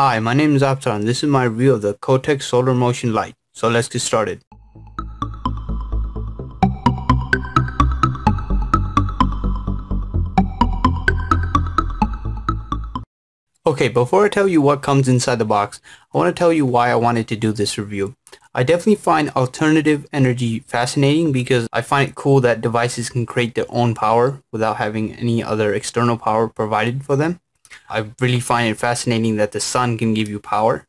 Hi, my name is Aptar and this is my review of the Kotex Solar Motion Light. So let's get started. Okay, before I tell you what comes inside the box, I want to tell you why I wanted to do this review. I definitely find alternative energy fascinating because I find it cool that devices can create their own power without having any other external power provided for them. I really find it fascinating that the sun can give you power.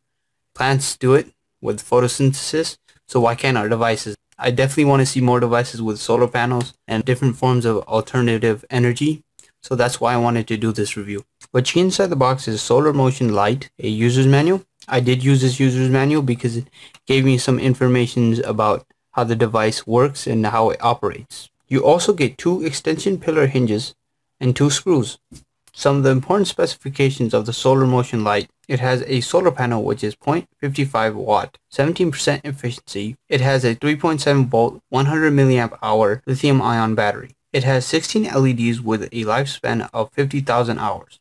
Plants do it with photosynthesis, so why can't our devices? I definitely want to see more devices with solar panels and different forms of alternative energy. So that's why I wanted to do this review. What you inside the box is a Solar Motion Light, a user's manual. I did use this user's manual because it gave me some information about how the device works and how it operates. You also get two extension pillar hinges and two screws. Some of the important specifications of the solar motion light. It has a solar panel which is 0.55 watt, 17% efficiency. It has a 3.7 volt, 100 milliamp hour lithium ion battery. It has 16 LEDs with a lifespan of 50,000 hours.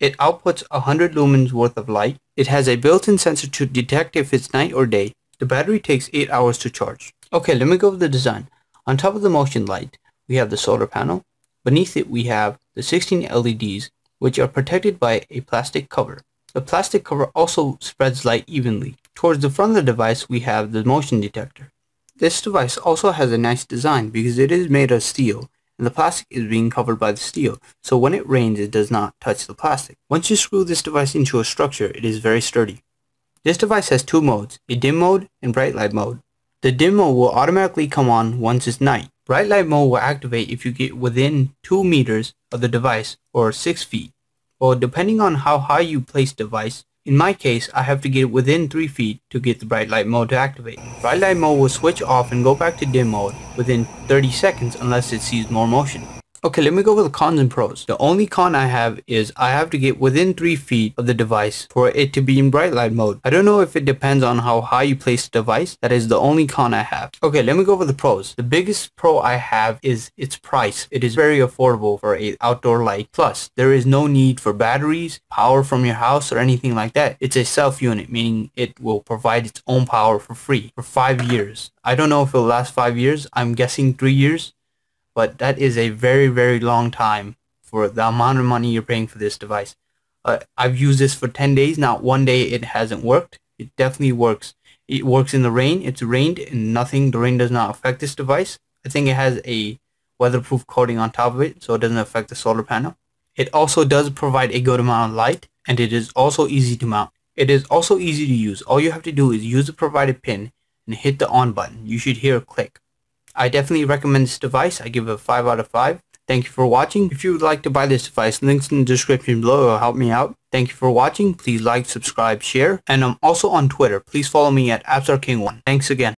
It outputs 100 lumens worth of light. It has a built-in sensor to detect if it's night or day. The battery takes 8 hours to charge. Okay, let me go over the design. On top of the motion light, we have the solar panel. Beneath it, we have the 16 LEDs which are protected by a plastic cover. The plastic cover also spreads light evenly. Towards the front of the device we have the motion detector. This device also has a nice design because it is made of steel and the plastic is being covered by the steel, so when it rains it does not touch the plastic. Once you screw this device into a structure, it is very sturdy. This device has two modes, a dim mode and bright light mode. The dim mode will automatically come on once it's night. Bright light mode will activate if you get within 2 meters of the device or 6 feet. Well, depending on how high you place the device, in my case, I have to get within 3 feet to get the bright light mode to activate. Bright light mode will switch off and go back to dim mode within 30 seconds unless it sees more motion. Okay, let me go the cons and pros. The only con I have is I have to get within 3 feet of the device for it to be in bright light mode. I don't know if it depends on how high you place the device. That is the only con I have. Okay, let me go over the pros. The biggest pro I have is its price. It is very affordable for a outdoor light. Plus, there is no need for batteries, power from your house or anything like that. It's a self unit, meaning it will provide its own power for free for 5 years. I don't know if it'll last 5 years. I'm guessing 3 years but that is a very, very long time for the amount of money you're paying for this device. Uh, I've used this for 10 days. Not one day it hasn't worked. It definitely works. It works in the rain. It's rained and nothing. The rain does not affect this device. I think it has a weatherproof coating on top of it so it doesn't affect the solar panel. It also does provide a good amount of light and it is also easy to mount. It is also easy to use. All you have to do is use the provided pin and hit the on button. You should hear a click. I definitely recommend this device. I give it a 5 out of 5. Thank you for watching. If you would like to buy this device, links in the description below will help me out. Thank you for watching. Please like, subscribe, share. And I'm also on Twitter. Please follow me at ApsarKing1. Thanks again.